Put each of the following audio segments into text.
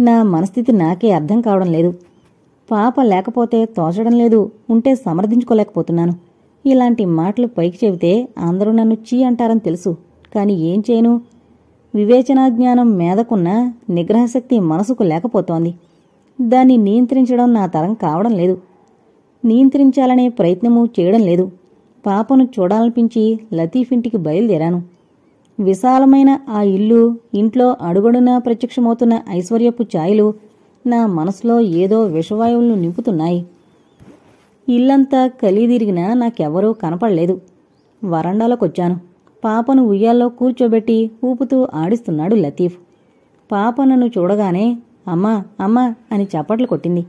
నా మనస్థితి నాకే అర్థం కావడం లేదు. పాప లేకపోతే తోచడం లేదు. ఉంటే సమర్థించుకోలేకపోతున్నాను. ఇలాంటి మాటలు పైకి చెబితే అందరూ నన్ను చీ అంటారని తెలుసు. కాని ఏం చేయను? వివేచనా జ్ఞానం మేదకున్న నిగ్రహశక్తి మనసుకు లేకపోతోంది. దాన్ని నియంత్రించడం నా తరం కావడం లేదు. నియంత్రించాలనే ప్రయత్నము చేయడం లేదు. పాపను చూడాలనిపించి లతీఫ్ ఇంటికి బయలుదేరాను. విశాలమైన ఆ ఇల్లు ఇంట్లో అడుగడునా ప్రత్యక్షమవుతున్న ఐశ్వర్యపు ఛాయలు నా మనసులో ఏదో విషవాయువులు నింపుతున్నాయి. ఇల్లంతా కలిదిరిగినా నాకెవరూ కనపడలేదు. వరండాలోకొచ్చాను. పాపను ఉయ్యాల్లో కూర్చోబెట్టి ఊపుతూ ఆడిస్తున్నాడు లతీఫ్. పాప నన్ను చూడగానే అమ్మా అమ్మా అని చప్పట్లు కొట్టింది.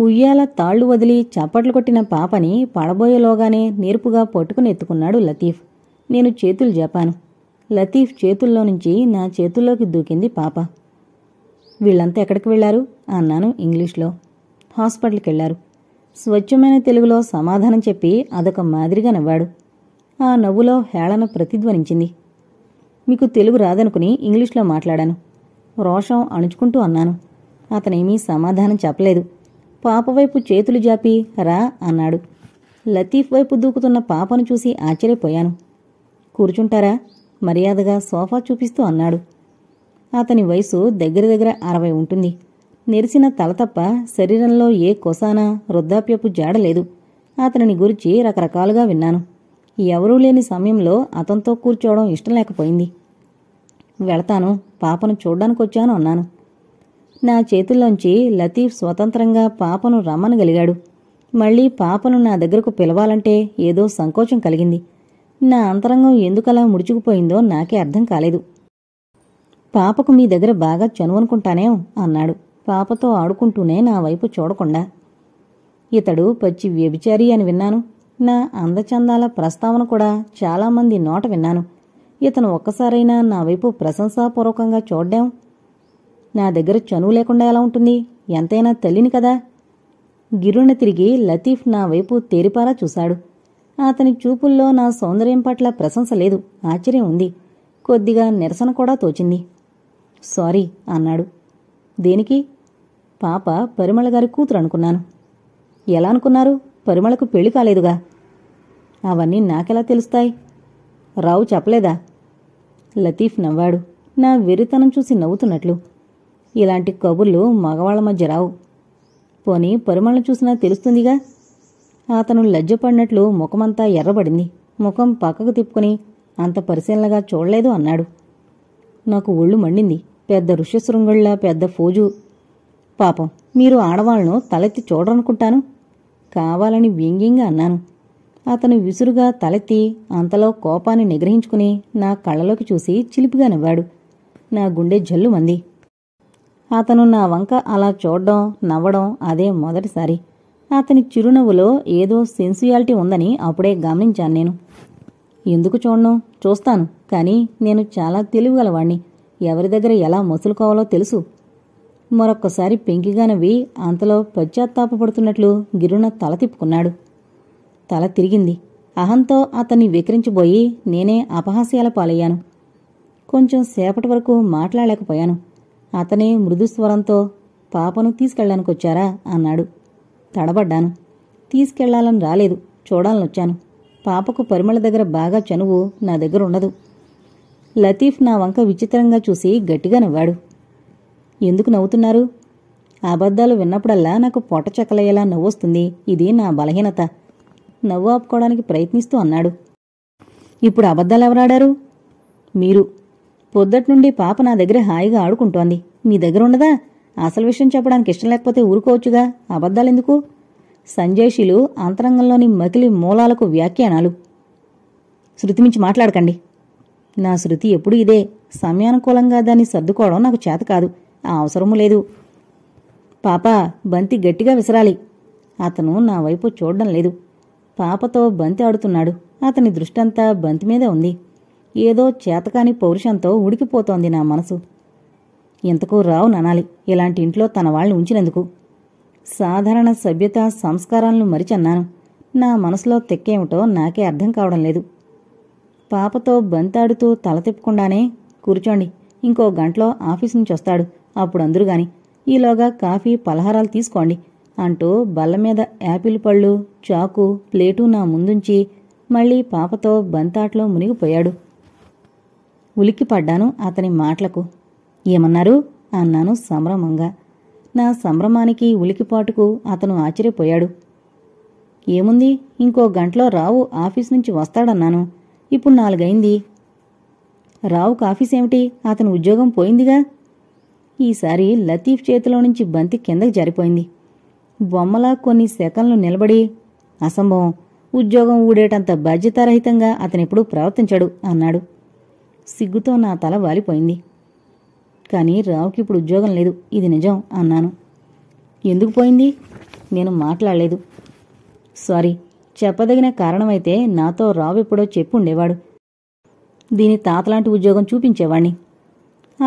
ఉయ్యాల తాళ్ళు వదిలి చప్పట్లు కొట్టిన పాపని పడబోయేలోగానే నేర్పుగా పట్టుకుని ఎత్తుకున్నాడు లతీఫ్. నేను చేతులు చేపాను లతీఫ్ చేతుల్లో నుంచి నా చేతుల్లోకి దూకింది పాప. వీళ్ళంతా ఎక్కడికి వెళ్ళారు అన్నాను ఇంగ్లీష్లో. హాస్పిటల్కి వెళ్ళారు స్వచ్ఛమైన తెలుగులో సమాధానం చెప్పి అదొక మాదిరిగా నవ్వాడు. ఆ నవ్వులో హేళన ప్రతిధ్వనించింది. మీకు తెలుగు రాదనుకుని ఇంగ్లీష్లో మాట్లాడాను. రోషం అణుచుకుంటూ అన్నాను. అతనేమీ సమాధానం చెప్పలేదు. పాప వైపు చేతులు జాపి రా అన్నాడు. లతీఫ్ వైపు దూకుతున్న పాపను చూసి ఆశ్చర్యపోయాను. కూర్చుంటారా? మర్యాదగా సోఫా చూపిస్తూ అన్నాడు. అతని వయసు దగ్గర దగ్గర అరవై ఉంటుంది. నెరిసిన తల తప్ప శరీరంలో ఏ కొసానా వృద్ధాప్యపు జాడలేదు అతనిని గురించి రకరకాలుగా విన్నాను. ఎవరూ లేని సమయంలో అతనితో కూర్చోవడం ఇష్టం లేకపోయింది. వెళతాను పాపను చూడ్డానికొచ్చాను అన్నాను. నా చేతుల్లోంచి లతీఫ్ స్వతంత్రంగా పాపను రమ్మనగలిగాడు. మళ్ళీ పాపను నా దగ్గరకు పిలవాలంటే ఏదో సంకోచం కలిగింది. నా అంతరంగం ఎందుకలా ముడుచుకుపోయిందో నాకే అర్థం కాలేదు. పాపకు మీ దగ్గర బాగా చనువనుకుంటానేం అన్నాడు. పాపతో ఆడుకుంటూనే నా వైపు చూడకుండా. ఇతడు పచ్చి వ్యభిచారి అని విన్నాను. నా అందచందాల ప్రస్తావన కూడా చాలామంది నోట విన్నాను. ఇతను ఒక్కసారైనా నా వైపు ప్రశంసాపూర్వకంగా చూడ్డాం. నా దగ్గర చనువు లేకుండా ఎలా ఉంటుంది? ఎంతైనా తల్లిని కదా? గిరున తిరిగి లతీఫ్ నా వైపు తేరిపారా చూశాడు. అతని చూపుల్లో నా సౌందర్యం పట్ల ప్రశంస లేదు. ఆశ్చర్యం ఉంది. కొద్దిగా నిరసన కూడా తోచింది. సారీ అన్నాడు. దేనికి? పాప పరిమళ గారి కూతురు అనుకున్నాను. ఎలా అనుకున్నారు? పరిమళకు పెళ్ళి కాలేదుగా. అవన్నీ నాకెలా తెలుస్తాయి? రావు చెప్పలేదా? లతీఫ్ నవ్వాడు. నా వెరితనం చూసి నవ్వుతున్నట్లు. ఇలాంటి కబుర్లు మగవాళ్ళ మధ్య రావు. పోనీ పరిమళను చూసినా తెలుస్తుందిగా? అతను లజ్జపడినట్లు ముఖమంతా ఎర్రబడింది. ముఖం పక్కకు తిప్పుకుని అంత పరిశీలనగా చూడలేదు అన్నాడు. నాకు ఒళ్ళు మండింది. పెద్ద ఋష్యశృంగుళ్ళ పెద్ద ఫోజు. పాపం మీరు ఆడవాళ్ళను తలెత్తి చూడరనుకుంటాను. కావాలని వ్యంగ్యంగా అన్నాను. అతను విసురుగా తలెత్తి అంతలో కోపాన్ని నిగ్రహించుకుని నా కళ్ళలోకి చూసి చిలిపిగా నవ్వాడు. నా గుండె జల్లుమంది అతను నా వంక అలా చూడడం నవ్వడం అదే మొదటిసారి. అతని చిరునవ్వులో ఏదో సెన్సియాలిటీ ఉందని అప్పుడే గమనించాను నేను. ఎందుకు చూడను? చూస్తాను కానీ నేను చాలా తెలివిగలవాణ్ణి. ఎవరి దగ్గర ఎలా మసులుకోవాలో తెలుసు. మరొక్కసారి పెంకిగా నవ్వి అంతలో పశ్చాత్తాపపడుతున్నట్లు గిరున తల తిప్పుకున్నాడు. తల తిరిగింది. అహంతో అతన్ని వికరించబోయి నేనే అపహాస్యాల పాలయ్యాను. కొంచెం సేపటి వరకు మాట్లాడలేకపోయాను. అతనే మృదుస్వరంతో పాపను తీసుకెళ్ళడానికొచ్చారా? అన్నాడు. తడబడ్డాను. తీసుకెళ్ళాలని రాలేదు. చూడాలనొచ్చాను. పాపకు పరిమళ దగ్గర బాగా చనువు నా దగ్గర ఉండదు లతీఫ్ నా వంక విచిత్రంగా చూసి గట్టిగా నవ్వాడు. ఎందుకు నవ్వుతున్నారు? అబద్ధాలు విన్నప్పుడల్లా నాకు పొట్ట చెక్కలయ్యేలా నవ్వొస్తుంది. ఇది నా బలహీనత. నవ్వు ఆపుకోవడానికి ప్రయత్నిస్తూ అన్నాడు. ఇప్పుడు అబద్ధాలు ఎవరాడారు? మీరు. పొద్దట్నుండి పాప నా దగ్గర హాయిగా ఆడుకుంటోంది. మీ దగ్గర ఉండదా అసలు విషయం చెప్పడానికి ఇష్టం లేకపోతే ఊరుకోవచ్చుగా? అబద్ధాలెందుకు? సంజయ్షిలు అంతరంగంలోని మకిలి మూలాలకు వ్యాఖ్యానాలు. శృతిమించి మాట్లాడకండి. నా శృతి ఎప్పుడూ ఇదే. సమయానుకూలంగా దాన్ని సర్దుకోవడం నాకు చేత కాదు. ఆ అవసరము లేదు. పాప బంతి గట్టిగా విసరాలి. అతను నా వైపు చూడడం లేదు. పాపతో బంతి ఆడుతున్నాడు. అతని దృష్టంతా బంతి మీదే ఉంది. ఏదో చేతకాని పౌరుషంతో ఉడికిపోతోంది నా మనసు. ఇంతకు రావు ననాలి? ఇలాంటి ఇంట్లో తన వాళ్ళని ఉంచినందుకు. సాధారణ సభ్యత సంస్కారాలను మరిచన్నాను. నా మనసులో తెక్కేమిటో నాకే అర్థం కావడం లేదు. పాపతో బంతాడుతూ తల తిప్పకుండానే కూర్చోండి. ఇంకో గంటలో ఆఫీస్ నుంచి వస్తాడు. అప్పుడు అందరూ గాని ఈలోగా కాఫీ పలహారాలు తీసుకోండి అంటూ బల్ల మీద యాపిల్ పళ్ళు చాకు ప్లేటు నా ముందుంచి మళ్ళీ పాపతో బంతాట్లో మునిగిపోయాడు. ఉలిక్కిపడ్డాను అతని మాటలకు. ఏమన్నారు? అన్నాను సంభ్రమంగా. నా సంభ్రమానికి ఉలికిపాటుకు అతను ఆశ్చర్యపోయాడు. ఏముంది? ఇంకో గంటలో రావు ఆఫీస్ నుంచి వస్తాడన్నాను. ఇప్పుడు నాలుగైంది. రావుకు ఆఫీస్ ఏమిటి? అతని ఉద్యోగం పోయిందిగా? ఈసారి లతీఫ్ చేతిలో నుంచి బంతి కిందకి జారిపోయింది. బొమ్మలా కొన్ని సెకన్లు నిలబడి అసంభవం. ఉద్యోగం ఊడేటంత బాధ్యతారహితంగా అతనెప్పుడూ ప్రవర్తించాడు అన్నాడు. సిగ్గుతో నా తల వాలిపోయింది. కానీ రావుకి ఇప్పుడు ఉద్యోగం లేదు. ఇది నిజం అన్నాను. ఎందుకు పోయింది? నేను మాట్లాడలేదు. సారీ. చెప్పదగిన కారణమైతే నాతో రావు ఎప్పుడో చెప్పు ఉండేవాడు దీని తాతలాంటి ఉద్యోగం చూపించేవాణ్ణి.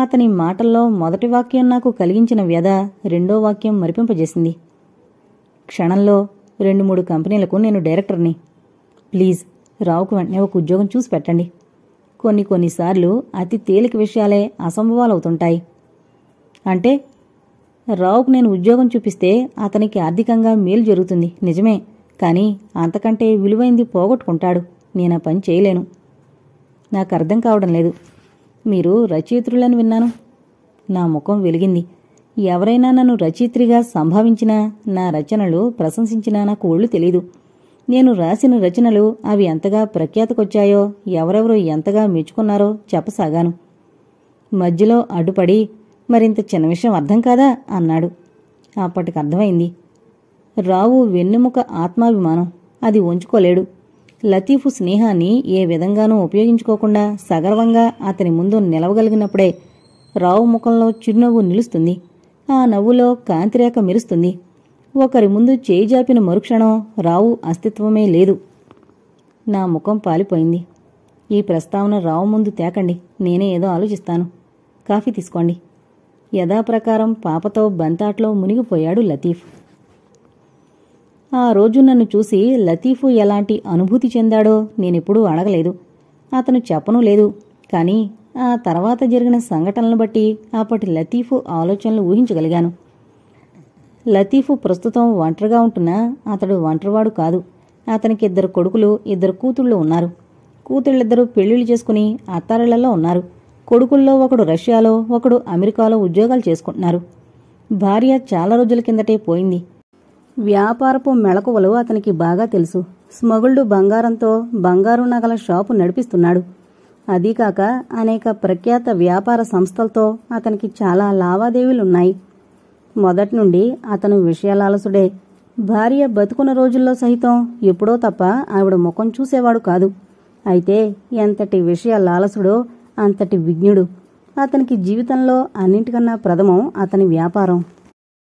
అతని మాటల్లో మొదటి వాక్యం నాకు కలిగించిన వ్యధ రెండో వాక్యం మరిపింపజేసింది. క్షణంలో రెండు మూడు కంపెనీలకు నేను డైరెక్టర్ని. ప్లీజ్ రావుకు వెంటనే ఒక ఉద్యోగం చూసి పెట్టండి. కొన్ని కొన్నిసార్లు అతి తేలిక విషయాలే అసంభవాలవుతుంటాయి. అంటే రావుకు నేను ఉద్యోగం చూపిస్తే అతనికి ఆర్థికంగా మేలు జరుగుతుంది నిజమే. కానీ అంతకంటే విలువైంది పోగొట్టుకుంటాడు. నేను ఆ పని చేయలేను. నాకు అర్థం కావడం లేదు. మీరు రచయిత్రులని విన్నాను. నా ముఖం వెలిగింది. ఎవరైనా నన్ను రచయిత్రిగా సంభావించినా నా రచనలు ప్రశంసించినా నాకు ఒళ్ళు తెలీదు. నేను రాసిన రచనలు అవి ఎంతగా ప్రఖ్యాతకొచ్చాయో ఎవరెవరు ఎంతగా మెచ్చుకున్నారో చెప్పసాగాను. మధ్యలో అడ్డుపడి మరింత చిన్న విషయం అర్థం కాదా? అన్నాడు. అప్పటికి అర్థమైంది రావు వెన్నెముక ఆత్మాభిమానం. అది ఉంచుకోలేడు. లతీఫు స్నేహాన్ని ఏ విధంగానూ ఉపయోగించుకోకుండా సగర్వంగా అతని ముందు నిలవగలిగినప్పుడే రావు ముఖంలో చిరునవ్వు నిలుస్తుంది. ఆ నవ్వులో కాంతిరేఖ మెరుస్తుంది. ఒకరి ముందు చేయి జాపిన మరుక్షణం రావు అస్తిత్వమే లేదు. నా ముఖం పాలిపోయింది. ఈ ప్రస్తావన రావు ముందు తేకండి. నేనే ఏదో ఆలోచిస్తాను. కాఫీ తీసుకోండి. యథాప్రకారం పాపతో బంతాట్లో మునిగిపోయాడు లతీఫ్. ఆ రోజు నన్ను చూసి లతీఫు ఎలాంటి అనుభూతి చెందాడో నేనెప్పుడూ అడగలేదు. అతను చెప్పను లేదు. కానీ ఆ తర్వాత జరిగిన సంఘటనలను బట్టి అప్పటి లతీఫు ఆలోచనలు ఊహించగలిగాను. లతీఫు ప్రస్తుతం ఒంటరిగా ఉంటున్నా అతడు ఒంటరివాడు కాదు. అతనికి ఇద్దరు కొడుకులు ఇద్దరు కూతుళ్ళు ఉన్నారు. కూతుళ్ళిద్దరూ పెళ్ళిళ్ళు చేసుకుని అత్తారిళ్ళలో ఉన్నారు. కొడుకుల్లో ఒకడు రష్యాలో ఒకడు అమెరికాలో ఉద్యోగాలు చేసుకుంటున్నారు. భార్య చాలా రోజుల కిందటే పోయింది. వ్యాపారపు మెళకువలు అతనికి బాగా తెలుసు. స్మగుల్డు బంగారంతో బంగారు నగల షాపు నడిపిస్తున్నాడు. అదీకాక అనేక ప్రఖ్యాత వ్యాపార సంస్థలతో అతనికి చాలా లావాదేవీలున్నాయి. మొదటి నుండి అతను విషయాలాలసుడే. భార్య బతుకున్న రోజుల్లో సహితం ఎప్పుడో తప్ప ఆవిడ ముఖం చూసేవాడు కాదు. అయితే ఎంతటి విషయ లాలసుడో అంతటి విజ్ఞుడు. అతనికి జీవితంలో అన్నింటికన్నా ప్రథమం అతని వ్యాపారం.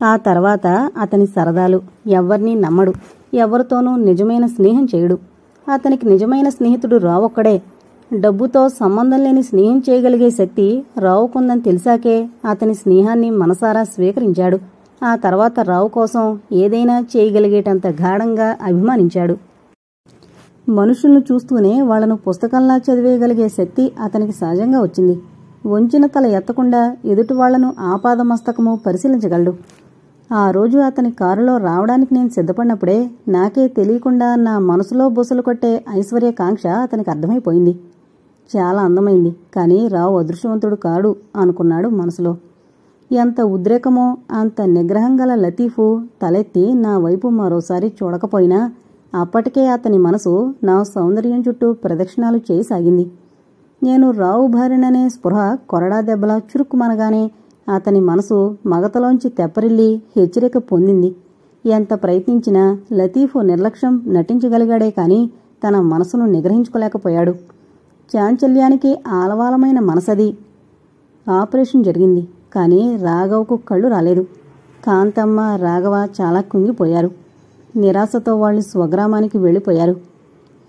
ఆ తర్వాత అతని సరదాలు ఎవ్వర్నీ నమ్మడు. ఎవరితోనూ నిజమైన స్నేహం చేయడు. అతనికి నిజమైన స్నేహితుడు రావొక్కడే. డబ్బుతో సంబంధం లేని స్నేహం చేయగలిగే శక్తి రావుకుందని తెలిసాకే అతని స్నేహాన్ని మనసారా స్వీకరించాడు. ఆ తర్వాత రావు కోసం ఏదైనా చేయగలిగేటంత గాఢంగా అభిమానించాడు. మనుషులను చూస్తూనే వాళ్ళను పుస్తకంలా చదివేయగలిగే శక్తి అతనికి సహజంగా వచ్చింది. వంచిన తల ఎత్తకుండా ఎదుటి వాళ్ళను ఆపాదమస్తకము పరిశీలించగలడు. ఆ రోజు అతని కారులో రావడానికి నేను సిద్ధపడినప్పుడే నాకే తెలియకుండా నా మనసులో బుసలు కొట్టే ఐశ్వర్యకాంక్ష అతనికి అర్థమైపోయింది. చాలా అందమైంది. కానీ రావు అదృష్టవంతుడు కాడు అనుకున్నాడు మనసులో. ఎంత ఉద్రేకమో అంత నిగ్రహం గల లతీఫు తలెత్తి నా వైపు మరోసారి చూడకపోయినా అప్పటికే అతని మనసు నా సౌందర్యం చుట్టూ ప్రదక్షిణాలు చేయసాగింది. నేను రావు భార్యననే స్పృహ కొరడా దెబ్బలా చురుక్కుమనగానే అతని మనసు మగతలోంచి తెప్పరిల్లి హెచ్చరిక పొందింది. ఎంత ప్రయత్నించినా లతీఫు నిర్లక్ష్యం నటించగలిగాడే కాని తన మనసును నిగ్రహించుకోలేకపోయాడు. చాంచల్యానికి ఆలవాలమైన మనసది. ఆపరేషన్ జరిగింది కానీ రాఘవకు కళ్ళు రాలేదు. కాంతమ్మ రాఘవ చాలా కుంగిపోయారు. నిరాశతో వాళ్ళు స్వగ్రామానికి వెళ్ళిపోయారు.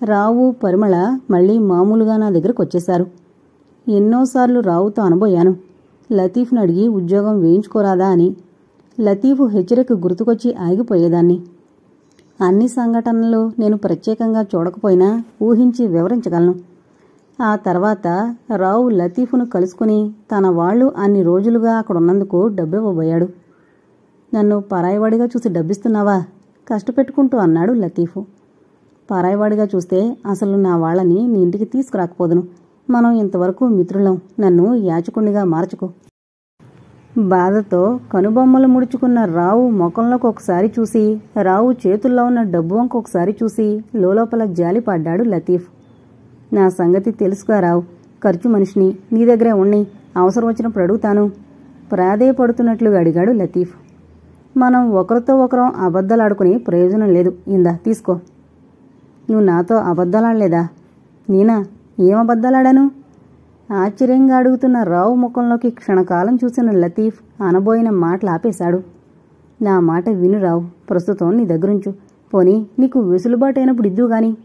రావు పరిమళ మళ్ళీ మామూలుగా నా దగ్గరకు వచ్చేశారు. ఎన్నోసార్లు రావుతో అనబోయాను. లతీఫ్ను అడిగి ఉద్యోగం వేయించుకోరాదా అని. లతీఫ్ హెచ్చరిక గుర్తుకొచ్చి ఆగిపోయేదాన్ని. అన్ని సంఘటనలు నేను ప్రత్యేకంగా చూడకపోయినా ఊహించి వివరించగలను. ఆ తర్వాత రావు లతీఫ్ను కలుసుకుని తన వాళ్ళు అన్ని రోజులుగా అక్కడున్నందుకు డబ్బివ్వబోయాడు. నన్ను పరాయివాడిగా చూసి డబ్బిస్తున్నావా? కష్టపెట్టుకుంటూ అన్నాడు లతీఫు. పరాయివాడిగా చూస్తే అసలు నా వాళ్ళని నీ ఇంటికి తీసుకురాకపోదును. మనం ఇంతవరకు మిత్రులం. నన్ను యాచకుణ్ణిగా మార్చుకో. బాధతో కనుబొమ్మలు ముడుచుకున్న రావు ముఖంలోకి ఒకసారి చూసి రావు చేతుల్లో ఉన్న డబ్బు వంక ఒకసారి చూసి లోలోపల జాలి పడ్డాడు లతీఫ్. నా సంగతి తెలుసుగా రావు. ఖర్చు మనిషిని నీ దగ్గరే ఉండి అవసరం వచ్చినప్పుడు అడుగుతాను. ప్రాధేయపడుతున్నట్లుగా అడిగాడు లతీఫ్. మనం ఒకరితో ఒకరం అబద్ధాలాడుకుని ప్రయోజనం లేదు. ఇందా తీసుకో. నువ్వు నాతో అబద్ధాలాడలేదా నేనా ఏం అబద్ధాలాడాను ఆశ్చర్యంగా అడుగుతున్న రావు ముఖంలోకి క్షణకాలం చూసిన లతీఫ్ అనబోయిన మాటలు ఆపేశాడు. నా మాట విను రావు. ప్రస్తుతం నీ దగ్గరుంచు. పోనీ నీకు వెసులుబాటు అయినప్పుడు ఇద్దు గాని.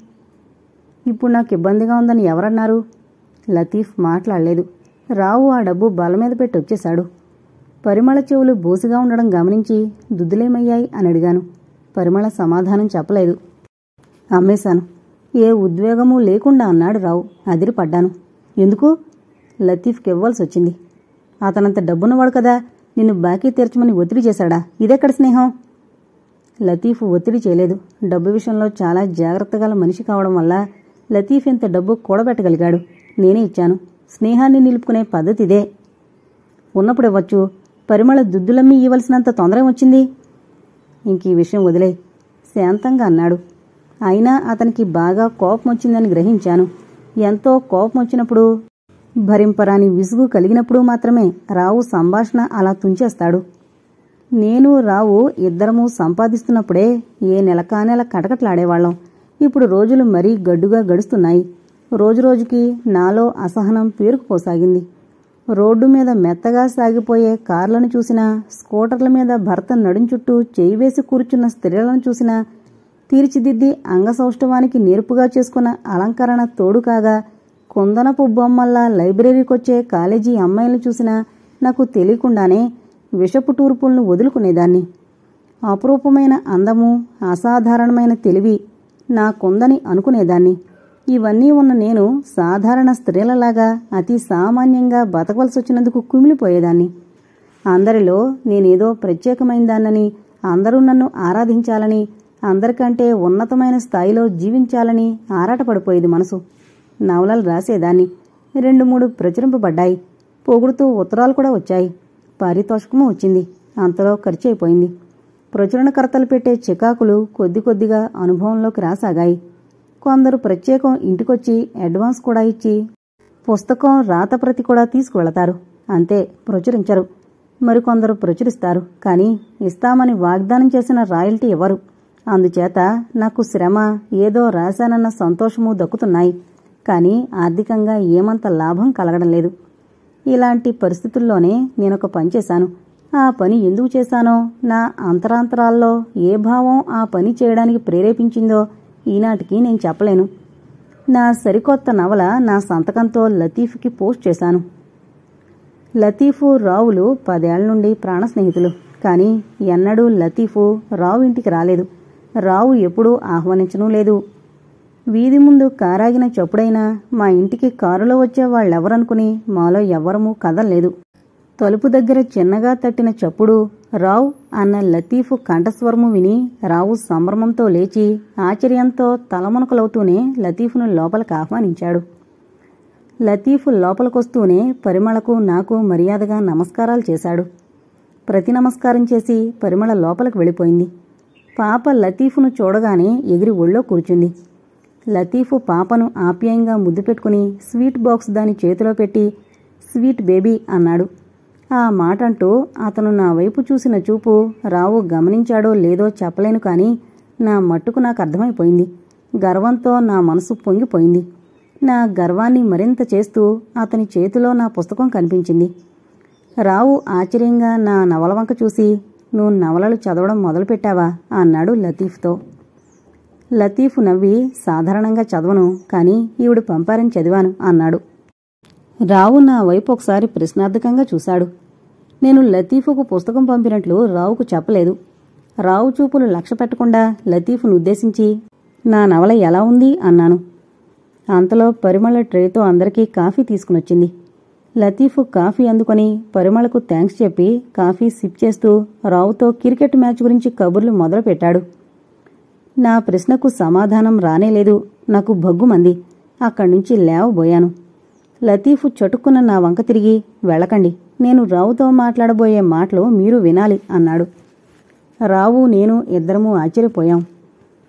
ఇప్పుడు నాకు ఇబ్బందిగా ఉందని ఎవరన్నారు? లతీఫ్ మాట్లాడలేదు. రావు ఆ డబ్బు బల మీద పెట్టి వచ్చేశాడు. పరిమళ చెవులు బోసుగా ఉండడం గమనించి దుద్దులేమయ్యాయి అని అడిగాను. పరిమళ సమాధానం చెప్పలేదు. అమ్మేశాను. ఏ ఉద్వేగమూ లేకుండా అన్నాడు రావు. అదిరిపడ్డాను. ఎందుకు? లతీఫ్కి ఇవ్వాల్సి వచ్చింది. అతనంత డబ్బున్నవాడు కదా. నిన్ను బాకీ తీర్చమని ఒత్తిడి చేశాడా? ఇదెక్కడ స్నేహం? లతీఫ్ ఒత్తిడి చేయలేదు. డబ్బు విషయంలో చాలా జాగ్రత్త గల మనిషి కావడం వల్ల లతీఫ్ ఇంత డబ్బు కూడబెట్టగలిగాడు. నేనే ఇచ్చాను. స్నేహాన్ని నిలుపుకునే పద్ధతిదే ఉన్నప్పుడు ఇవ్వచ్చు. పరిమళ దుద్దులమ్మి ఇవ్వలసినంత తొందర వచ్చింది. ఇంక ఈ విషయం వదిలే. శాంతంగా అన్నాడు. అయినా అతనికి బాగా కోపం వచ్చిందని గ్రహించాను. ఎంతో కోపం వచ్చినప్పుడు భరింపరాని విసుగు కలిగినప్పుడు మాత్రమే రావు సంభాషణ అలా తుంచేస్తాడు. నేను రావు ఇద్దరము సంపాదిస్తున్నప్పుడే ఏ నెల కానెల కటకట్లాడేవాళ్ళం. ఇప్పుడు రోజులు మరీ గడ్డుగా గడుస్తున్నాయి. రోజురోజుకి నాలో అసహనం పేరుకుపోసాగింది. రోడ్డు మీద మెత్తగా సాగిపోయే కార్లను చూసినా స్కూటర్ల మీద భర్త నడుం చుట్టూ చేయి వేసి కూర్చున్న స్త్రీలను చూసినా తీర్చిదిద్ది అంగసౌష్ఠవానికి నేర్పుగా చేసుకున్న అలంకరణ తోడు కాగా కుందనపు బొమ్మల్లా లైబ్రరీకొచ్చే కాలేజీ అమ్మాయిలను చూసినా నాకు తెలియకుండానే విషపు టూర్పులను వదులుకునేదాన్ని. అపురూపమైన అందము అసాధారణమైన తెలివి నాకుందని అనుకునేదాన్ని. ఇవన్నీ ఉన్న నేను సాధారణ స్త్రీలలాగా అతి సామాన్యంగా బతకవలసొచ్చినందుకు కుమిలిపోయేదాన్ని. అందరిలో నేనేదో ప్రత్యేకమైనదాన్నని అందరూ నన్ను ఆరాధించాలని అందరికంటే ఉన్నతమైన స్థాయిలో జీవించాలని ఆరాటపడిపోయేది మనసు. నవలలు రాసేదాన్ని. రెండు మూడు ప్రచురింపబడ్డాయి. పొగుడుతూ ఉత్తరాలు కూడా వచ్చాయి. పారితోషికము వచ్చింది. అంతలో ఖర్చు అయిపోయింది ప్రచురణకర్తలు పెట్టే చికాకులు కొద్ది కొద్దిగా అనుభవంలోకి రాసాగాయి. కొందరు ప్రత్యేకం ఇంటికొచ్చి అడ్వాన్స్ కూడా ఇచ్చి పుస్తకం రాతప్రతి కూడా తీసుకువెళతారు. అంతే ప్రచురించరు. మరికొందరు ప్రచురిస్తారు. కానీ ఇస్తామని వాగ్దానం చేసిన రాయల్టీ ఇవ్వరు అందుచేత నాకు శ్రమ ఏదో రాశానన్న సంతోషము దక్కుతున్నాయి. కానీ ఆర్థికంగా ఏమంత లాభం కలగడం లేదు. ఇలాంటి పరిస్థితుల్లోనే నేనొక పని చేశాను. ఆ పని ఎందుకు చేశానో నా అంతరాంతరాల్లో ఏ భావం ఆ పని చేయడానికి ప్రేరేపించిందో ఈనాటికి నేను చెప్పలేను. నా సరికొత్త నవల నా సంతకంతో లతీఫ్కి పోస్ట్ చేశాను. లతీఫు రావులు పదేళ్ళ నుండి ప్రాణ స్నేహితులు. కానీ ఎన్నడూ లతీఫు రావు ఇంటికి రాలేదు. రావు ఎప్పుడూ ఆహ్వానించనూ లేదు. వీధి ముందు కారాగిన చప్పుడైనా మా ఇంటికి కారులో వచ్చే వాళ్ళెవరనుకుని మాలో ఎవ్వరమూ కదలేదు తలుపు దగ్గర చిన్నగా తట్టిన చప్పుడు రావు అన్న లతీఫు కంఠస్వరము విని రావు సంభ్రమంతో లేచి ఆశ్చర్యంతో తలమునకలవుతూనే లతీఫును లోపలికి ఆహ్వానించాడు. లతీఫు లోపలికొస్తూనే పరిమళకు నాకు మర్యాదగా నమస్కారాలు చేశాడు. ప్రతి నమస్కారం చేసి పరిమళ లోపలికి వెళ్ళిపోయింది. పాప లతీఫును చూడగానే ఎగిరి ఒళ్ళో కూర్చుంది. లతీఫు పాపను ఆప్యాయంగా ముద్దు పెట్టుకుని స్వీట్ బాక్స్ దాని చేతిలో పెట్టి స్వీట్ బేబీ అన్నాడు. ఆ మాటంటూ అతను నా వైపు చూసిన చూపు రావు గమనించాడో లేదో చెప్పలేను కానీ నా మట్టుకు నాకు అర్థమైపోయింది. గర్వంతో నా మనసు పొంగిపోయింది. నా గర్వాన్ని మరింత చేస్తూ అతని చేతిలో నా పుస్తకం కనిపించింది. రావు ఆశ్చర్యంగా నా నవల వంక చూసి నువ్వు నవలలు చదవడం మొదలుపెట్టావా? అన్నాడు లతీఫ్తో. లతీఫ్ నవ్వి సాధారణంగా చదవను కానీ ఈవిడు పంపారని చదివాను అన్నాడు. రావు నా వైపు ఒకసారి ప్రశ్నార్థకంగా చూశాడు. నేను లతీఫుకు పుస్తకం పంపినట్లు రావుకు చెప్పలేదు. రావు చూపులు లక్ష్య పెట్టకుండా లతీఫ్ను ఉద్దేశించి నా నవల ఎలా ఉంది? అన్నాను. అంతలో పరిమళ ట్రేతో అందరికీ కాఫీ తీసుకునొచ్చింది. లతీఫ్ కాఫీ అందుకొని పరిమళకు థ్యాంక్స్ చెప్పి కాఫీ సిప్ చేస్తూ రావుతో క్రికెట్ మ్యాచ్ గురించి కబుర్లు మొదలుపెట్టాడు. నా ప్రశ్నకు సమాధానం రానేలేదు. నాకు భగ్గుమంది. అక్కడి నుంచి లేవబోయాను. లతీఫ్ చటుక్కున నా వంక తిరిగి వెళ్ళకండి నేను రావుతో మాట్లాడబోయే మాటలు మీరు వినాలి అన్నాడు. రావు నేను ఇద్దరము ఆశ్చర్యపోయాం.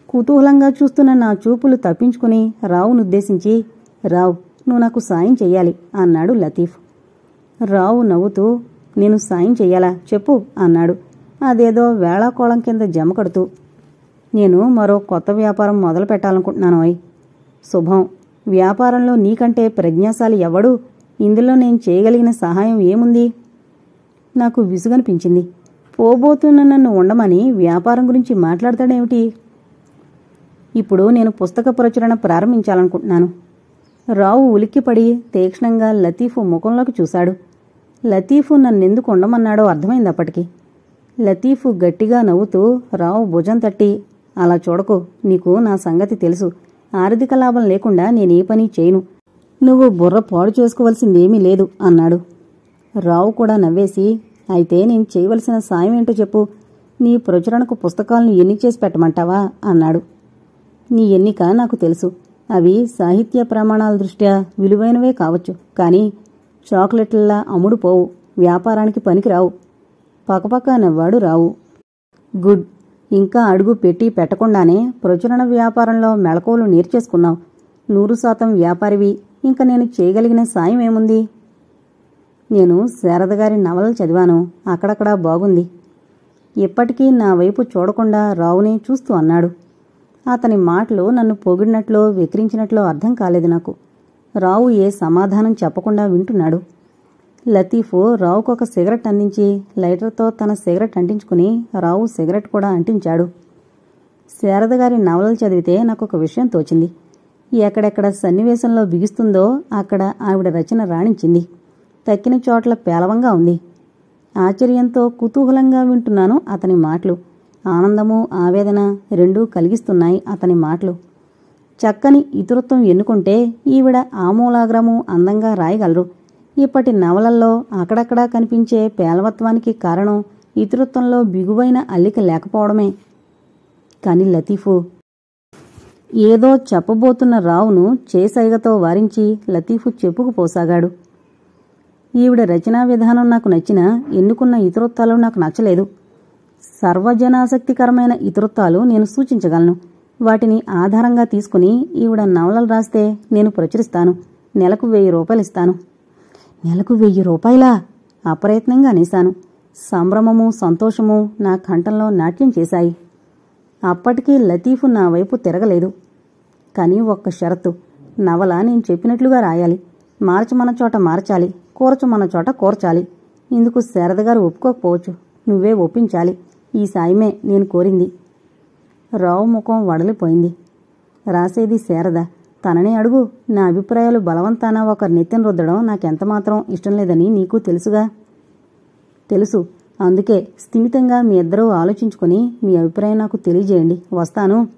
కుతూహలంగా చూస్తున్న నా చూపులు తప్పించుకుని రావునుద్దేశించి రావు నువ్వు నాకు సాయం చెయ్యాలి అన్నాడు లతీఫ్. రావు నవ్వుతూ నేను సాయం చెయ్యాలా చెప్పు అన్నాడు. అదేదో వేళాకోళం కింద జమ కడుతూ నేను మరో కొత్త వ్యాపారం మొదలు పెట్టాలనుకుంటున్నాను అయ్. శుభం. వ్యాపారంలో నీకంటే ప్రజ్ఞాశాలి ఎవడు? ఇందులో నేను చేయగలిగిన సహాయం ఏముంది? నాకు విసుగనిపించింది. పోబోతున్న నన్ను ఉండమని వ్యాపారం గురించి మాట్లాడతాడేమిటి? ఇప్పుడు నేను పుస్తక ప్రచురణ ప్రారంభించాలనుకుంటున్నాను. రావు ఉలిక్కిపడి తీక్షణంగా లతీఫు ముఖంలోకి చూశాడు. లతీఫు నన్నెందుకు ఉండమన్నాడో అర్థమైంది అప్పటికి. లతీఫు గట్టిగా నవ్వుతూ రావు భుజం తట్టి అలా చూడకు నీకు నా సంగతి తెలుసు. ఆర్థిక లాభం లేకుండా నేనే పని చేయను. నువ్వు బుర్ర పాడు చేసుకోవలసిందేమీ లేదు అన్నాడు. రావు కూడా నవ్వేసి అయితే నేను చేయవలసిన సాయం ఏంటో చెప్పు. నీ ప్రచురణకు పుస్తకాలను ఎన్ని చేసి పెట్టమంటావా? అన్నాడు. నీ ఎన్నిక నాకు తెలుసు. అవి సాహిత్య ప్రమాణాల దృష్ట్యా విలువైనవే కావచ్చు. కానీ చాక్లెట్లలా అమ్ముడు పోవు. వ్యాపారానికి పనికిరావు. పక్కపక్క నవ్వాడు రావు. గుడ్. ఇంకా అడుగు పెట్టి పెట్టకుండానే ప్రచురణ వ్యాపారంలో మెళకువలు నేర్చేసుకున్నావు. నూరు శాతం వ్యాపారివి. ఇంకా నేను చేయగలిగిన సాయం ఏముంది? నేను శారద గారి నవలలు చదివాను. అక్కడక్కడా బాగుంది. ఇప్పటికీ నా వైపు చూడకుండా రావునే చూస్తూ అన్నాడు. అతని మాటలు నన్ను పొగిడినట్లో వెక్రించినట్లో అర్థం కాలేదు నాకు. రావు ఏ సమాధానం చెప్పకుండా వింటున్నాడు. లతీఫు రావుకు ఒక సిగరెట్ అందించి లైటర్తో తన సిగరెట్ అంటించుకుని రావు సిగరెట్ కూడా అంటించాడు. శారద గారి నవలలు చదివితే నాకు ఒక విషయం తోచింది. ఎక్కడెక్కడ సన్నివేశంలో బిగుస్తుందో అక్కడ ఆవిడ రచన రాణించింది. తక్కిన చోట్ల పేలవంగా ఉంది. ఆశ్చర్యంతో కుతూహలంగా వింటున్నాను అతని మాటలు. ఆనందము ఆవేదన రెండూ కలిగిస్తున్నాయి అతని మాటలు. చక్కని ఇతరత్వం ఎన్నుకుంటే ఈవిడ ఆమూలాగ్రము అందంగా రాయగలరు. ఇప్పటి నవలల్లో అక్కడక్కడా కనిపించే పేలవత్వానికి కారణం ఇతరత్వంలో బిగువైన అల్లిక లేకపోవడమే. కాని లతీఫు ఏదో చెప్పబోతున్న రావును చేసైగతో వారించి లతీఫు చెప్పుకుపోసాగాడు ఈవిడ రచనా విధానం నాకు నచ్చిన ఎన్నుకున్న ఇతరత్వాలు నాకు నచ్చలేదు. సర్వజనాసక్తికరమైన ఇతరత్వాలు నేను సూచించగలను. వాటిని ఆధారంగా తీసుకుని ఈవిడ నవలలు రాస్తే నేను ప్రచురిస్తాను. నెలకు వెయ్యి రూపాయలు ఇస్తాను. నెలకు వెయ్యి రూపాయలా? అప్రయత్నంగా అనేశాను. సంభ్రమము సంతోషము నా కంఠంలో నాట్యం చేశాయి. అప్పటికీ లతీఫు నా వైపు తిరగలేదు. కానీ ఒక్క షరతు. నవల నేను చెప్పినట్లుగా రాయాలి. మార్చమన్న చోట మార్చాలి. కూర్చమన్న చోట కూర్చాలి. ఇందుకు శారదగారు ఒప్పుకోకపోవచ్చు. నువ్వే ఒప్పించాలి. ఈ సాయమే నేను కోరింది. రావు ముఖం వడలిపోయింది. రాసేది శారద. తననే అడుగు. నా అభిప్రాయాలు బలవంతాన ఒకరి నెత్తిన రుద్దడం నాకెంతమాత్రం ఇష్టం లేదని నీకు తెలుసుగా? తెలుసు. అందుకే స్థిమితంగా మీ ఇద్దరూ ఆలోచించుకుని మీ అభిప్రాయం నాకు తెలియజేయండి. వస్తాను.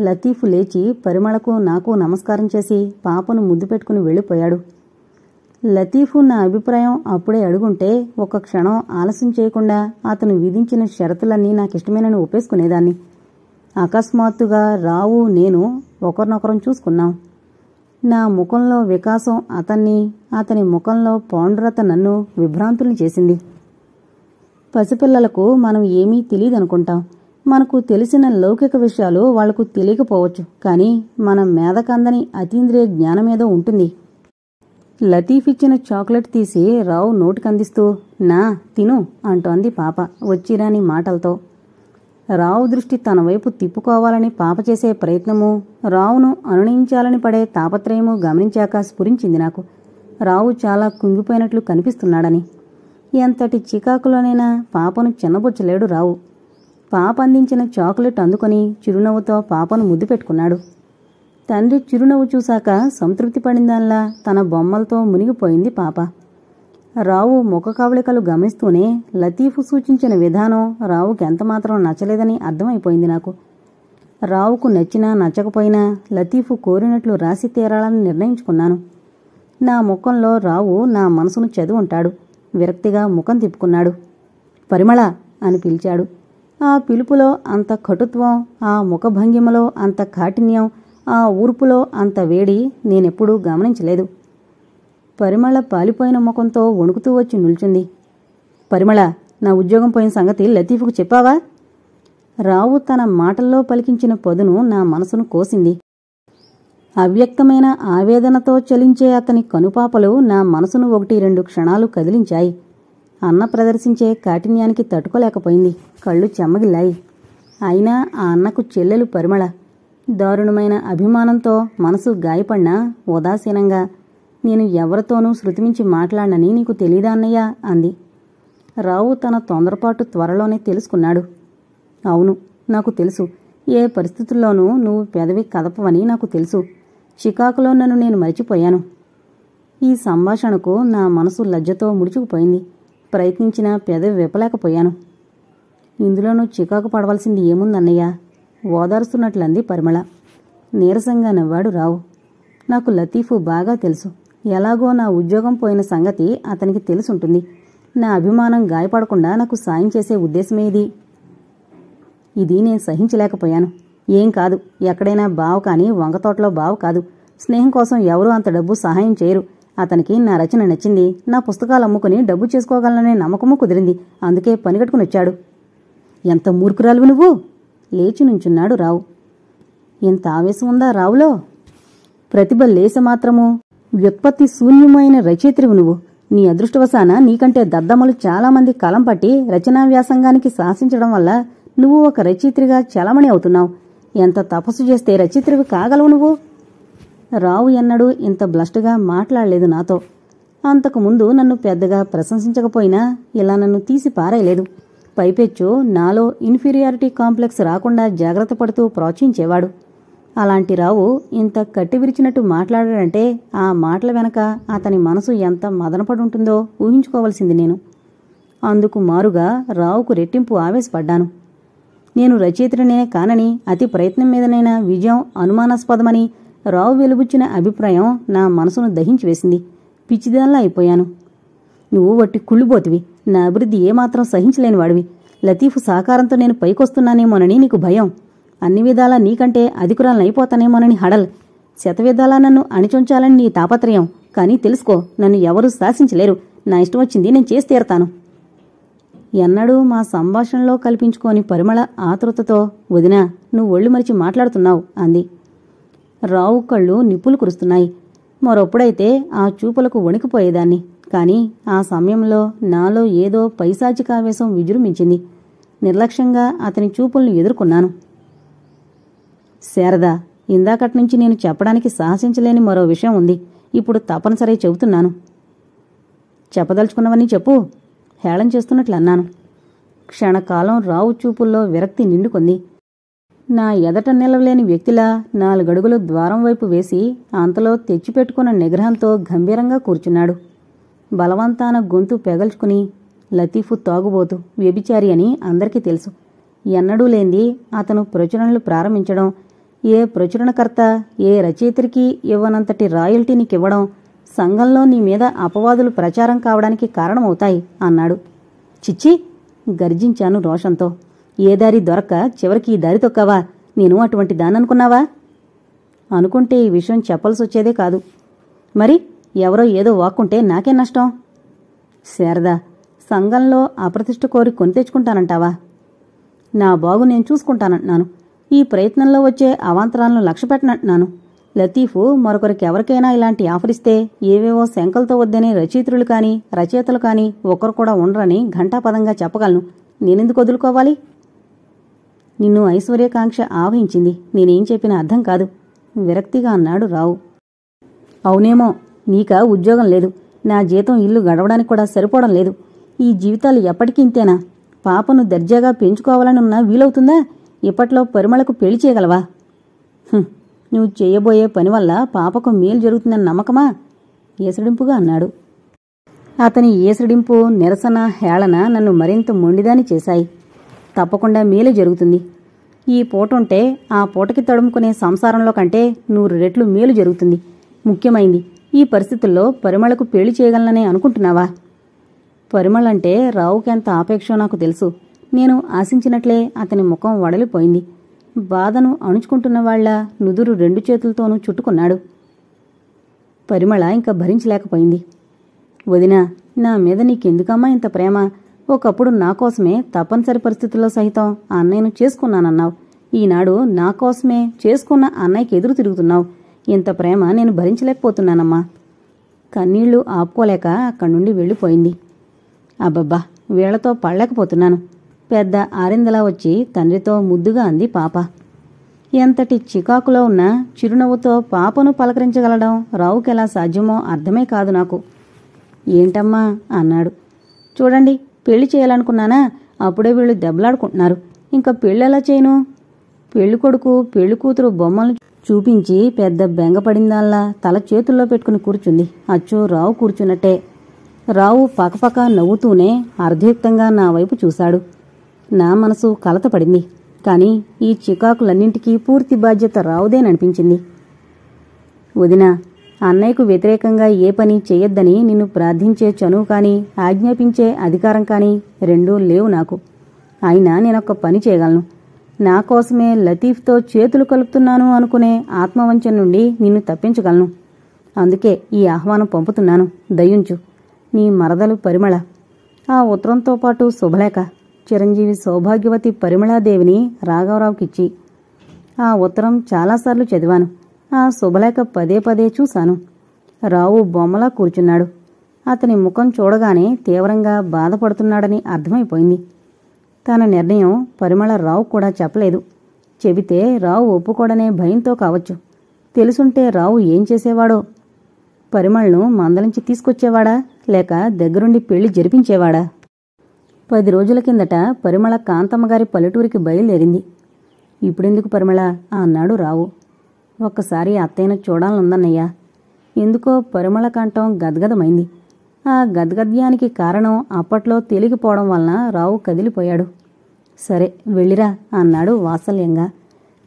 లతీఫ్ లేచి పరిమళకు నాకు నమస్కారం చేసి పాపను ముద్దు పెట్టుకుని వెళ్ళిపోయాడు. లతీఫు నా అభిప్రాయం అప్పుడే అడుగుంటే ఒక క్షణం ఆలస్యం చేయకుండా అతను విధించిన షరతులన్నీ నాకిష్టమేనని ఒప్పేసుకునేదాన్ని. అకస్మాత్తుగా రావు నేను ఒకరినొకరం చూసుకున్నాం. నా ముఖంలో వికాసం అతన్ని అతని ముఖంలో పౌండ్రత నన్ను విభ్రాంతుల్ని చేసింది. పసిపిల్లలకు మనం ఏమీ తెలియదనుకుంటాం. మనకు తెలిసిన లౌకిక విషయాలు వాళ్ళకు తెలియకపోవచ్చు. కానీ మన మేధకందని అతీంద్రియ జ్ఞానమేదో ఉంటుంది. లతీఫ్ ఇచ్చిన చాక్లెట్ తీసి రావు నోటికందిస్తూ నా తిను అంటోంది పాప వచ్చిరాని మాటలతో. రావు దృష్టి తన వైపు తిప్పుకోవాలని పాప చేసే ప్రయత్నము రావును అనునయించాలని పడే తాపత్రయము గమనించాక స్ఫురించింది నాకు. రావు చాలా కుంగిపోయినట్లు కనిపిస్తున్నాడని. ఎంతటి చికాకులోనైనా పాపను చిన్నబుచ్చలేడు రావు. పాప అందించిన చాక్లెట్ అందుకొని చిరునవ్వుతో పాపను ముద్దు పెట్టుకున్నాడు. తండ్రి చిరునవ్వు చూశాక సంతృప్తి పడిందాల్లా తన బొమ్మలతో మునిగిపోయింది పాప. రావు ముఖ కవళికలు గమనిస్తూనే లతీఫు సూచించిన విధానం రావుకి ఎంతమాత్రం నచ్చలేదని అర్థమైపోయింది నాకు. రావుకు నచ్చినా నచ్చకపోయినా లతీఫు కోరినట్లు రాసి తీరాలని నిర్ణయించుకున్నాను. నా ముఖంలో రావు నా మనసును చదువుంటాడు. విరక్తిగా ముఖం తిప్పుకున్నాడు. పరిమళ అని పిలిచాడు. ఆ పిలుపులో అంత కటుత్వం ఆ ముఖభంగిమలో అంత కాఠిన్యం ఆ ఊర్పులో అంత వేడి నేనెప్పుడూ గమనించలేదు. పరిమళ పాలిపోయిన ముఖంతో వణుకుతూ వచ్చి నిల్చుంది. పరిమళ నా ఉద్యోగం పోయిన సంగతి లతీఫ్కు చెప్పావా? రావు తన మాటల్లో పలికించిన పదును నా మనసును కోసింది. అవ్యక్తమైన ఆవేదనతో చలించే అతని కనుపాపలు నా మనసును ఒకటి రెండు క్షణాలు కదిలించాయి. అన్న ప్రదర్శించే కాఠిన్యానికి తట్టుకోలేకపోయింది. కళ్ళు చెమ్మగిల్లాయి. అయినా ఆ అన్నకు చెల్లెలు పరిమళ. దారుణమైన అభిమానంతో మనసు గాయపడినా ఉదాసీనంగా నేను ఎవరితోనూ శృతిమించి మాట్లాడనని నీకు తెలీదా అంది. రావు తన తొందరపాటు త్వరలోనే తెలుసుకున్నాడు. అవును నాకు తెలుసు. ఏ పరిస్థితుల్లోనూ నువ్వు పెదవి కదపవని నాకు తెలుసు. చికాకులో నన్ను నేను మరిచిపోయాను. ఈ సంభాషణకు నా మనసు లజ్జతో ముడుచుకుపోయింది. ప్రయత్నించినా పెదవి విప్పలేకపోయాను. ఇందులోనూ చికాకు పడవలసింది ఏముందన్నయ్యా ఓదారుస్తున్నట్లంది పరిమళ. నీరసంగా నవ్వాడు రావు. నాకు లతీఫు బాగా తెలుసు. ఎలాగో నా ఉద్యోగం పోయిన సంగతి అతనికి తెలుసుంటుంది. నా అభిమానం గాయపడకుండా నాకు సాయం చేసే ఉద్దేశమేది ఇది. నేను సహించలేకపోయాను. ఏం కాదు ఎక్కడైనా బావు కానీ వంగతోటలో బావు కాదు. స్నేహం కోసం ఎవరూ అంత డబ్బు సహాయం చేయరు. అతనికి నా రచన నచ్చింది. నా పుస్తకాలు అమ్ముకుని డబ్బు చేసుకోగలననే నమ్మకము కుదిరింది. అందుకే పనిగట్టుకుని వచ్చాడు. ఎంత మూర్ఖురాలువు నువ్వు? లేచి నుంచున్నాడు రావు. ఇంత ఆవేశం ఉందా రావులో? ప్రతిభ లేస మాత్రము. వ్యుత్పత్తి శూన్యమైన రచయిత్రివు నువ్వు. నీ అదృష్టవశాన నీకంటే దద్దమ్మలు చాలామంది కలం పట్టి రచనా వ్యాసంగానికి శాసించడం వల్ల నువ్వు ఒక రచయిత్రిగా చలమణి అవుతున్నావు. ఎంత తపస్సు చేస్తే రచయిత్రివి కాగలవు నువ్వు? రావు ఎన్నడూ ఇంత బ్లష్టుగా మాట్లాడలేదు నాతో. అంతకుముందు నన్ను పెద్దగా ప్రశంసించకపోయినా ఇలా నన్ను తీసి పారేయలేదు. పైపెచ్చు నాలో ఇన్ఫీరియారిటీ కాంప్లెక్స్ రాకుండా జాగ్రత్త పడుతూ ప్రోత్సహించేవాడు అలాంటి రావు ఇంత కట్టి విరిచినట్టు మాట్లాడాడంటే ఆ మాటల వెనక అతని మనసు ఎంత మదనపడుంటుందో ఊహించుకోవలసింది నేను. అందుకు మారుగా రావుకు రెట్టింపు ఆవేశపడ్డాను. నేను రచయిత్రినే కానని అతి ప్రయత్నం మీదనైనా విజయం అనుమానాస్పదమని రావు వెలుబుచ్చిన అభిప్రాయం నా మనసును దహించి వేసింది. పిచ్చిదాల్లా అయిపోయాను. నువ్వు వట్టి కుళ్ళిపోతివి నా అభివృద్ధి ఏమాత్రం సహించలేని వాడివి లతీఫ్ సహకారంతో నేను పైకొస్తున్నానేమోనని నీకు భయం. అన్ని విధాలా నీకంటే అధికురాలనైపోతానేమోనని హడల్. శతవిధాలా నన్ను అణిచుంచాలని నీ తాపత్రయం. కానీ తెలుసుకో నన్ను ఎవరూ శాసించలేరు. నా ఇష్టం వచ్చింది నేను చేసి తీరతాను. ఎన్నడూ మా సంభాషణలో కల్పించుకోని పరిమళ ఆతృతతో వదినా నువ్వు ఒళ్ళు మరిచి మాట్లాడుతున్నావు అంది. రావు కళ్ళు నిప్పులు కురుస్తున్నాయి. మరొప్పుడైతే ఆ చూపులకు వణికిపోయేదాన్ని. కాని ఆ సమయంలో నాలో ఏదో పైశాచికావేశం విజృంభించింది. నిర్లక్ష్యంగా అతని చూపుల్ని ఎదుర్కొన్నాను. శారదా ఇందాకటి నుంచి నేను చెప్పడానికి సాహసించలేని మరో విషయం ఉంది. ఇప్పుడు తప్పనిసరి చెబుతున్నాను. చెప్పదలుచుకున్నవని చెప్పు. హేళం చేస్తున్నట్లు అన్నాను. క్షణకాలం రావు చూపుల్లో విరక్తి నిండుకుంది. నా ఎదట నిలవలేని వ్యక్తిలా నాలుగడుగులు ద్వారం వైపు వేసి అంతలో తెచ్చిపెట్టుకున్న నిగ్రహంతో గంభీరంగా కూర్చున్నాడు. బలవంతాన గొంతు పెగల్చుకుని లతీఫు తాగుబోతు వ్యభిచారి అని అందరికీ తెలుసు. ఎన్నడూ లేంది అతను ప్రచురణలు ప్రారంభించడం ఏ ప్రచురణకర్త ఏ రచయిత్రికి ఇవ్వనంతటి రాయల్టీ నీకివ్వడం సంఘంలో నీ మీద అపవాదులు ప్రచారం కావడానికి కారణమవుతాయి అన్నాడు. చిచ్చి గర్జించాను రోషంతో. ఏ దారి దొరక్క చివరికి ఈ దారి తొక్కవా? నేను అటువంటి దాన్ననుకున్నావా అనుకుంటే ఈ విషయం చెప్పాల్సి వచ్చేదే కాదు. మరి ఎవరో ఏదో వాక్కుంటే నాకే నష్టం? శారదా సంఘంలో అప్రతిష్ట కోరి కొని తెచ్చుకుంటానంటావా? నా బాగు నేను చూసుకుంటానంటున్నాను. ఈ ప్రయత్నంలో వచ్చే అవాంతరాలను లక్ష్యపెట్టనంటున్నాను. లతీఫు మరొకరికి ఎవరికైనా ఇలాంటి ఆఫర్ ఇస్తే ఏవేవో శంకలతో వద్దనే రచయిత్రులు కానీ రచయితలు కానీ ఒక్కరు కూడా ఉండరని ఘంటాపదంగా చెప్పగలను. నేనెందుకు వదులుకోవాలి? నిన్ను ఐశ్వర్యకాంక్ష ఆవహించింది. నేనేం చెప్పినా అర్థం కాదు. విరక్తిగా అన్నాడు రావు. అవునేమో నీకా ఉద్యోగం లేదు. నా జీతం ఇల్లు గడవడానికి కూడా సరిపోవడం లేదు. ఈ జీవితాలు ఎప్పటికీ ఇంతేనా? పాపను దర్జాగా పెంచుకోవాలని ఉన్నా వీలవుతుందా? ఇప్పట్లో పరిమళకు పెళ్ళి చేయగలవా? నువ్వు చేయబోయే పని వల్ల పాపకు మేలు జరుగుతుందని నమ్మకమా? ఏసడింపుగా అన్నాడు. అతని ఏసడింపు నిరసన హేళన నన్ను మరింత మొండిదాని చేశాయి. తప్పకుండా మేలు జరుగుతుంది. ఈ పూట ఉంటే ఆ పూటకి తడుముకునే సంసారంలో కంటే నూరు రెట్లు మేలు జరుగుతుంది. ముఖ్యమైంది ఈ పరిస్థితుల్లో పరిమళకు పెళ్ళి చేయగలననే అనుకుంటున్నావా? పరిమళంటే రావుకెంత ఆపేక్షో నాకు తెలుసు. నేను ఆశించినట్లే అతని ముఖం వడలిపోయింది. బాధను అణుచుకుంటున్న వాళ్ళ నుదురు రెండు చేతులతోనూ చుట్టుకున్నాడు. పరిమళ ఇంకా భరించలేకపోయింది. వదినా నా మీద నీకెందుకమ్మా ఇంత ప్రేమ? ఒకప్పుడు నా కోసమే తప్పనిసరి పరిస్థితుల్లో సహితం ఆ అన్నయ్యను చేసుకున్నానన్నావు. ఈనాడు నా కోసమే చేసుకున్న అన్నయ్యకి ఎదురు తిరుగుతున్నావు. ఇంత ప్రేమ నేను భరించలేకపోతున్నానమ్మా. కన్నీళ్ళు ఆపుకోలేక అక్కడి నుండి వెళ్ళిపోయింది. అబ్బబ్బా వీళ్ళతో పడలేకపోతున్నాను. పెద్ద ఆరిందలా వచ్చి తండ్రితో ముద్దుగా అంది పాప. ఎంతటి చికాకులో ఉన్న చిరునవ్వుతో పాపను పలకరించగలడం రావుకెలా సాధ్యమో అర్థమే కాదు నాకు. ఏంటమ్మా? అన్నాడు. చూడండి పెళ్ళి చేయాలనుకున్నానా? అప్పుడే వీళ్ళు దెబ్బలాడుకుంటున్నారు. ఇంకా పెళ్ళెలా చేయను? పెళ్ళి కొడుకు పెళ్ళి కూతురు బొమ్మలు చూపించి పెద్ద బెంగపడిందాల్లా తల చేతుల్లో పెట్టుకుని కూర్చుంది. అచ్చు రావు కూర్చున్నట్టే. రావు పకపక నవ్వుతూనే అర్ధయుక్తంగా నా వైపు చూశాడు. నా మనసు కలతపడింది. కాని ఈ చికాకులన్నింటికీ పూర్తి బాధ్యత రావుదేననిపించింది. వదినా అన్నయ్యకు వ్యతిరేకంగా ఏ పని చేయొద్దని నిన్ను ప్రార్థించే చనువు కాని ఆజ్ఞాపించే అధికారం కాని రెండూ లేవు నాకు. అయినా నేనొక్క పని చేయగలను. నా కోసమే లతీఫ్తో చేతులు కలుపుతున్నాను అనుకునే ఆత్మవంచం నుండి నిన్ను తప్పించగలను. అందుకే ఈ ఆహ్వానం పంపుతున్నాను. దయుంచు. నీ మరదలు పరిమళ. ఆ ఉత్తరంతో పాటు శుభలేఖ. చిరంజీవి సౌభాగ్యవతి పరిమళాదేవిని రాఘవరావుకిచ్చి ఆ ఉత్తరం చాలాసార్లు చదివాను. ఆ శుభలేఖ పదే పదే చూశాను. రావు బొమ్మలా కూర్చున్నాడు. అతని ముఖం చూడగానే తీవ్రంగా బాధపడుతున్నాడని అర్థమైపోయింది. తన నిర్ణయం పరిమళ రావు కూడా చెప్పలేదు. చెబితే రావు ఒప్పుకోడనే భయంతో కావచ్చు. తెలుసుంటే రావు ఏం చేసేవాడో? పరిమళను మందలించి తీసుకొచ్చేవాడా? లేక దగ్గరుండి పెళ్ళి జరిపించేవాడా? పది రోజుల కిందట పరిమళ కాంతమ్మగారి పల్లెటూరికి బయలుదేరింది. ఇప్పుడెందుకు పరిమళ? అన్నాడు రావు. ఒక్కసారి అత్తయ్యను చూడాలనుందన్నయ్యా. ఎందుకో పరిమళ కంఠం గద్గదమైంది. ఆ గద్గద్యానికి కారణం అప్పట్లో తేలికపోవడం వలన రావు కదిలిపోయాడు. సరే వెళ్ళిరా అన్నాడు వాత్సల్యంగా.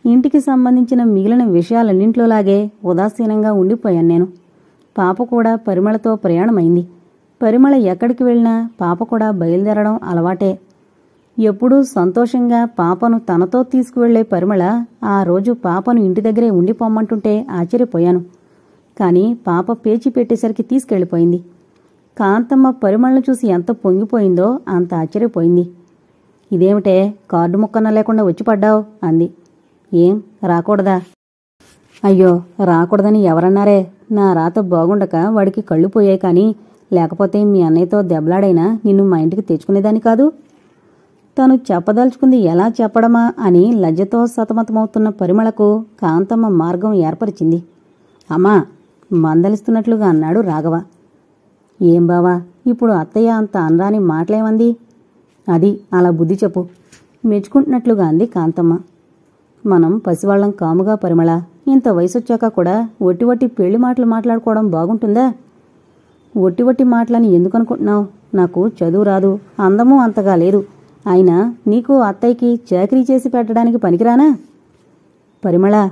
ఇంటికి సంబంధించిన మిగిలిన విషయాలన్నింట్లోలాగే ఉదాసీనంగా ఉండిపోయాను నేను. పాప కూడా పరిమళతో ప్రయాణమైంది. పరిమళ ఎక్కడికి వెళ్ళినా పాప కూడా బయలుదేరడం అలవాటే. ఎప్పుడూ సంతోషంగా పాపను తనతో తీసుకువెళ్ళే పరిమళ ఆ రోజు పాపను ఇంటి దగ్గరే ఉండిపోమ్మంటుంటే ఆశ్చర్యపోయాను. కాని పాప పేచి పెట్టేసరికి తీసుకెళ్ళిపోయింది కాంతమ్మ పరిమళను చూసి ఎంత పొంగిపోయిందో అంత ఆశ్చర్యపోయింది. ఇదేమిటే కార్డు ముక్కన లేకుండా వచ్చి పడ్డావు? అంది. ఏం రాకూడదా? అయ్యో రాకూడదని ఎవరన్నారే? నా రాత బాగుండక వాడికి కళ్ళు పోయాయి కానీ లేకపోతే మీ అన్నయ్యతో దెబ్బలాడైనా నిన్ను మా ఇంటికి తెచ్చుకునేదాని కాదు. తను చెప్పదలుచుకుంది ఎలా చెప్పడమా అని లజ్జతో సతమతమవుతున్న పరిమళకు కాంతమ్మ మార్గం ఏర్పరిచింది. అమ్మా మందలిస్తున్నట్లుగా అన్నాడు రాఘవ. ఏం బావా ఇప్పుడు అత్తయ్య అంత అనరాని మాటలేమంది? అది అలా బుద్ధి చెప్పు. మెచ్చుకుంటున్నట్లుగా అంది కాంతమ్మ. మనం పసివాళ్ళం కాముగా పరిమళ. ఇంత వయసొచ్చాక కూడా ఒట్టి ఒట్టి పెళ్ళి మాటలు మాట్లాడుకోవడం బాగుంటుందా? ఒట్టి ఒట్టి మాటలని ఎందుకు అనుకుంటున్నావు నాకు చదువు రాదు అందమూ అంతగా లేదు. అయినా నీకు అత్తయ్యకి చాకరీ చేసి పెట్టడానికి పనికిరానా? పరిమళ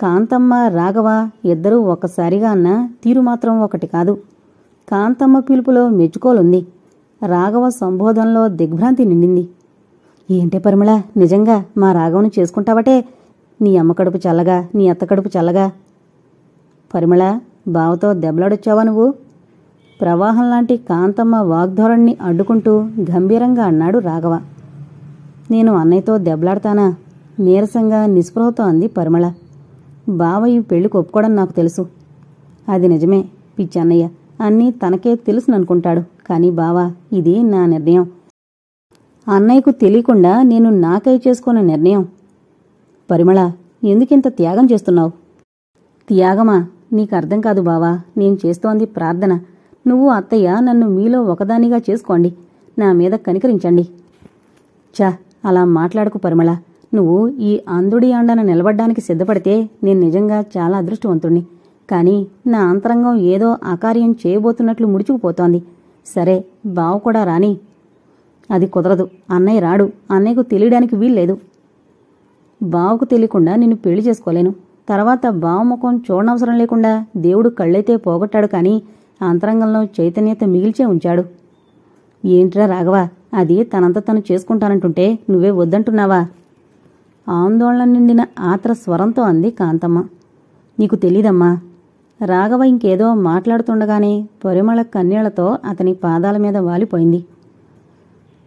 కాంతమ్మ రాఘవ ఇద్దరూ ఒక్కసారిగా అన్న తీరు మాత్రం ఒకటి కాదు. కాంతమ్మ పిలుపులో మెచ్చుకోలుంది. రాఘవ సంబోధనలో దిగ్భ్రాంతి నిండింది. ఏంటే పరిమళ నిజంగా మా రాఘవను చేసుకుంటావటే? నీ అమ్మ కడుపు చల్లగా నీ అత్త కడుపు చల్లగా. పరిమళ బావతో దెబ్బలాడొచ్చావా నువ్వు? ప్రవాహం లాంటి కాంతమ్మ వాగ్ధోరణ్ణి అడ్డుకుంటూ గంభీరంగా అన్నాడు రాఘవ. నేను అన్నయ్యతో దెబ్బలాడతానా? నీరసంగా నిస్పృహతో అంది పరిమళ. బావ ఈ పెళ్ళికి ఒప్పుకోవడం నాకు తెలుసు. అది నిజమే పిచ్చి అన్నయ్య. అన్నీ తనకే తెలుసుననుకుంటాడు. కానీ బావా ఇది నా నిర్ణయం. అన్నయ్యకు తెలియకుండా నేను నాకై చేసుకున్న నిర్ణయం. పరిమళ ఎందుకింత త్యాగం చేస్తున్నావు? త్యాగమా? నీకు అర్థం కాదు బావా. నేను చేస్తోంది ప్రార్థన. నువ్వు అత్తయ్య నన్ను మీలో ఒకదానిగా చేసుకోండి. నా మీద కనికరించండి. చా అలా మాట్లాడకు పరిమళ. నువ్వు ఈ అంధుడి అండన నిలబడ్డానికి సిద్ధపడితే నేను నిజంగా చాలా అదృష్టవంతుణ్ణి. కానీ నా అంతరంగం ఏదో అకార్యం చేయబోతున్నట్లు ముడుచుకుపోతోంది. సరే బావ కూడా రాని. అది కుదరదు. అన్నయ్య రాడు. అన్నయ్యకు తెలియడానికి వీల్లేదు. బావుకు తెలియకుండా నిన్ను పెళ్ళి చేసుకోలేను. తర్వాత బావ ముఖం చూడనవసరం లేకుండా దేవుడు కళ్ళైతే పోగొట్టాడు కానీ అంతరంగంలో చైతన్యత మిగిల్చే ఉంచాడు. ఏంట్రా రాఘవ అది తనంత తను చేసుకుంటానంటుంటే నువ్వే వద్దంటున్నావా? ఆందోళన నిండిన ఆత్ర స్వరంతో అంది కాంతమ్మ. నీకు తెలీదమ్మా. రాఘవ ఇంకేదో మాట్లాడుతుండగానే పరిమళ కన్నీళ్ళతో అతని పాదాల మీద వాలిపోయింది.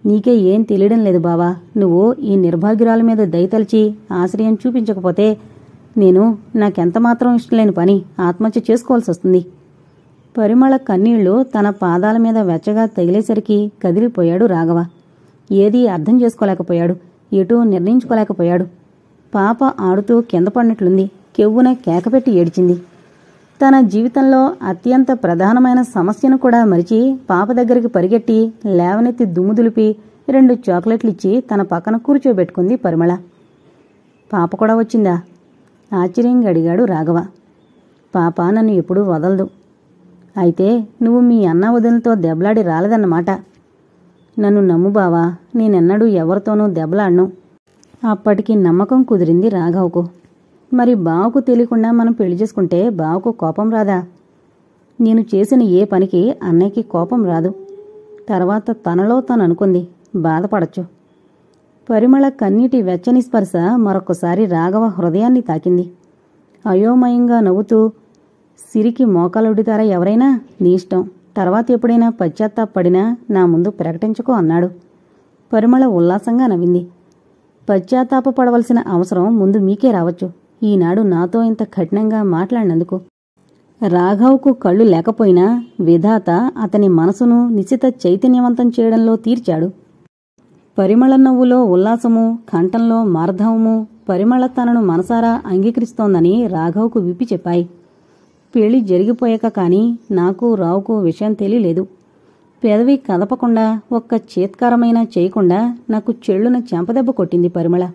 నీకే ఏం తెలియడం లేదు బావా. నువ్వు ఈ నిర్భాగ్యురాల మీద దయతలిచి ఆశ్రయం చూపించకపోతే నేను నాకెంత మాత్రం ఇష్టం లేని పని ఆత్మహత్య చేసుకోవాల్సి వస్తుంది పరిమళ కన్నీళ్ళు తన పాదాల మీద వెచ్చగా తగిలేసరికి కదిలిపోయాడు రాఘవ. ఏదీ అర్థం చేసుకోలేకపోయాడు. ఎటూ నిర్ణయించుకోలేకపోయాడు. పాప ఆడుతూ కింద పడినట్లుంది. కెవ్వున కేకపెట్టి ఏడ్చింది. తన జీవితంలో అత్యంత ప్రధానమైన సమస్యను కూడా మరిచి పాప దగ్గరికి పరిగెట్టి లేవనెత్తి దుమ్ము దులిపి రెండు చాక్లెట్లు ఇచ్చి తన పక్కన కూర్చోబెట్టుకుంది పరిమళ. పాప కూడా వచ్చిందా? ఆశ్చర్యంగా అడిగాడు రాఘవ. పాప నన్ను ఎప్పుడూ వదలదు. అయితే నువ్వు మీ అన్న వదులతో దెబ్బలాడి రాలేదన్నమాట. నన్ను నమ్ము బావా నేనెన్నడూ ఎవరితోనూ దెబ్బలాడను. అప్పటికి నమ్మకం కుదిరింది రాఘవకు. మరి బావకు తెలియకుండా మనం పెళ్ళి చేసుకుంటే బావకు కోపం రాదా? నేను చేసిన ఏ పనికి అన్నయ్యకి కోపం రాదు. తర్వాత తనలో తను అనుకుంది బాధపడచ్చు. పరిమళ కన్నీటి వెచ్చని స్పర్శ మరొకసారి రాఘవ హృదయాన్ని తాకింది. అయోమయంగా నవ్వుతూ సిరికి మోకాలుడితారా ఎవరైనా? నీ ఇష్టం. తర్వాత ఎప్పుడైనా పశ్చాత్తాపడినా నా ముందు ప్రకటించుకో అన్నాడు. పరిమళ ఉల్లాసంగా నవ్వింది. పశ్చాత్తాపపడవలసిన అవసరం ముందు మీకే రావచ్చు. ఈనాడు నాతో ఇంత కఠినంగా మాట్లాడినందుకు. రాఘవ్కు కళ్ళు లేకపోయినా విధాత అతని మనసును నిశిత చైతన్యవంతం చేయడంలో తీర్చాడు. పరిమళ నవ్వులో ఉల్లాసము కంఠంలో మార్ధవము పరిమళ తనను మనసారా అంగీకరిస్తోందని రాఘవ్కు విప్పి చెప్పాయి. పెళ్ళి జరిగిపోయాక కాని నాకు రావుకు విషయం తెలియలేదు. పెదవి కదపకుండా ఒక్క చేత్కారమైనా చేయకుండా నాకు చెళ్ళున చెంపదెబ్బ కొట్టింది పరిమళ.